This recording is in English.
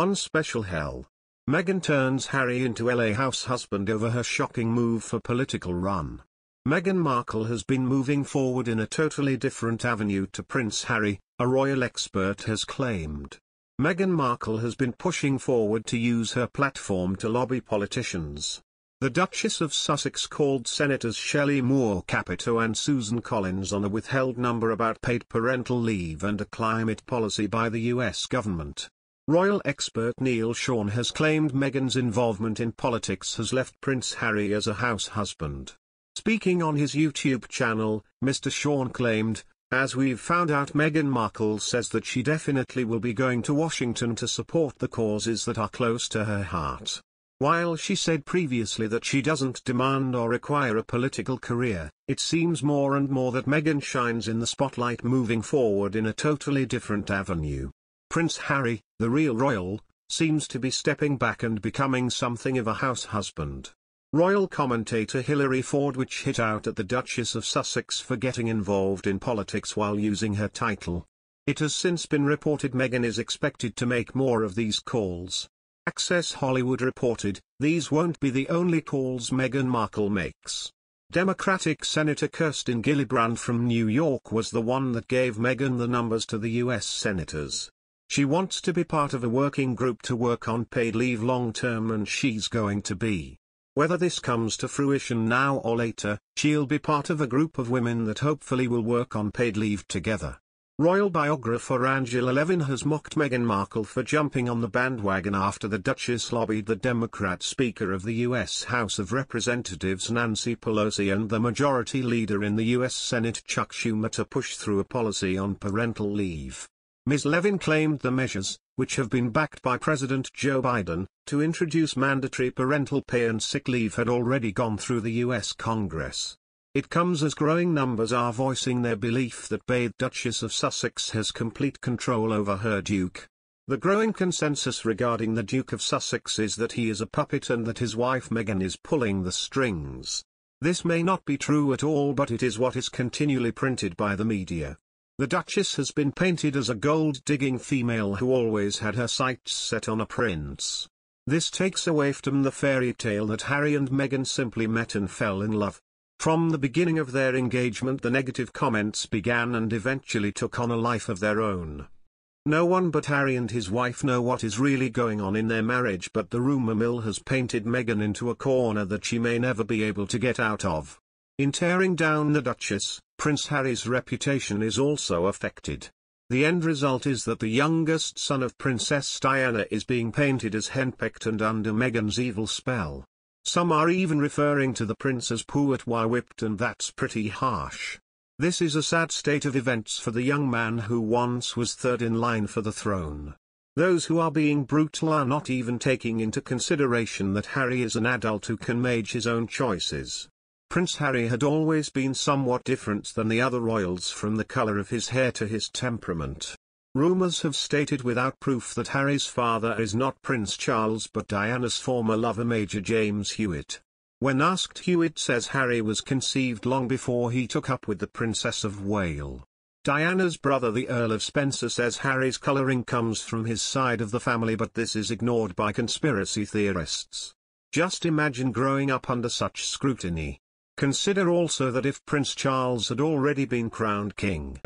One special hell. Meghan turns Harry into LA house husband over her shocking move for political run. Meghan Markle has been moving forward in a totally different avenue to Prince Harry, a royal expert has claimed. Meghan Markle has been pushing forward to use her platform to lobby politicians. The Duchess of Sussex called Senators Shelley Moore Capito and Susan Collins on a withheld number about paid parental leave and a climate policy by the US government. Royal expert Neil Sean has claimed Meghan's involvement in politics has left Prince Harry as a house husband. Speaking on his YouTube channel, Mr. Sean claimed, as we've found out Meghan Markle says that she definitely will be going to Washington to support the causes that are close to her heart. While she said previously that she doesn't demand or require a political career, it seems more and more that Meghan shines in the spotlight moving forward in a totally different avenue. Prince Harry, the real royal, seems to be stepping back and becoming something of a house husband. Royal commentator Hilary Fordwich hit out at the Duchess of Sussex for getting involved in politics while using her title. It has since been reported Meghan is expected to make more of these calls. Access Hollywood reported, these won't be the only calls Meghan Markle makes. Democratic Senator Kirsten Gillibrand from New York was the one that gave Meghan the numbers to the U.S. senators. She wants to be part of a working group to work on paid leave long term and she's going to be. Whether this comes to fruition now or later, she'll be part of a group of women that hopefully will work on paid leave together. Royal biographer Angela Levin has mocked Meghan Markle for jumping on the bandwagon after the Duchess lobbied the Democrat Speaker of the U.S. House of Representatives Nancy Pelosi and the Majority Leader in the U.S. Senate Chuck Schumer to push through a policy on parental leave. Ms. Levin claimed the measures, which have been backed by President Joe Biden, to introduce mandatory parental pay and sick leave had already gone through the U.S. Congress. It comes as growing numbers are voicing their belief that bathed Duchess of Sussex has complete control over her Duke. The growing consensus regarding the Duke of Sussex is that he is a puppet and that his wife Meghan is pulling the strings. This may not be true at all but it is what is continually printed by the media. The Duchess has been painted as a gold-digging female who always had her sights set on a prince. This takes away from the fairy tale that Harry and Meghan simply met and fell in love. From the beginning of their engagement the negative comments began and eventually took on a life of their own. No one but Harry and his wife know what is really going on in their marriage but the rumour mill has painted Meghan into a corner that she may never be able to get out of. In tearing down the Duchess, Prince Harry's reputation is also affected. The end result is that the youngest son of Princess Diana is being painted as henpecked and under Meghan's evil spell. Some are even referring to the prince as at whipped and that's pretty harsh. This is a sad state of events for the young man who once was third in line for the throne. Those who are being brutal are not even taking into consideration that Harry is an adult who can make his own choices. Prince Harry had always been somewhat different than the other royals from the color of his hair to his temperament. Rumors have stated without proof that Harry's father is not Prince Charles but Diana's former lover Major James Hewitt. When asked Hewitt says Harry was conceived long before he took up with the Princess of Wales. Diana's brother the Earl of Spencer says Harry's colouring comes from his side of the family but this is ignored by conspiracy theorists. Just imagine growing up under such scrutiny. Consider also that if Prince Charles had already been crowned king,